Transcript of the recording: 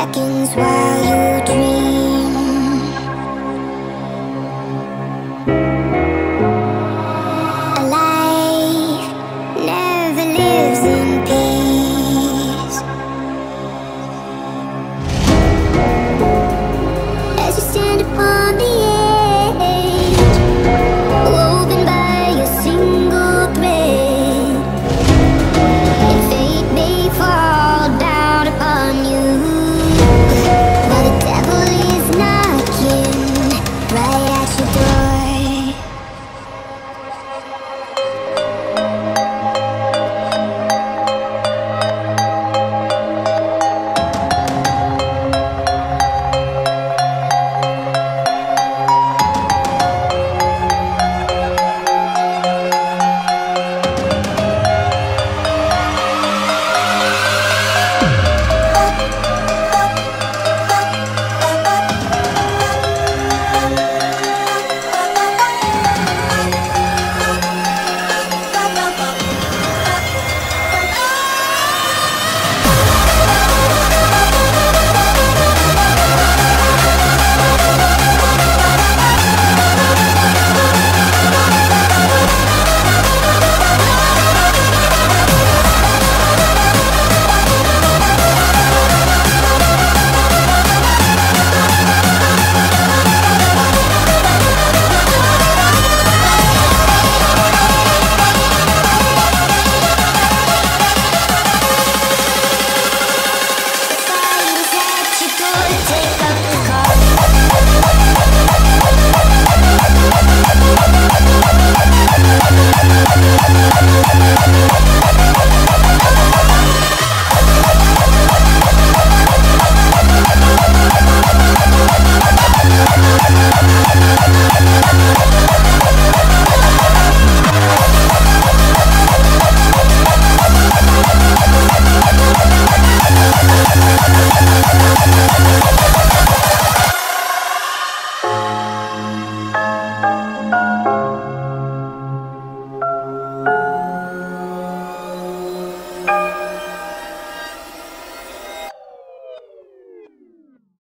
seconds while you dream.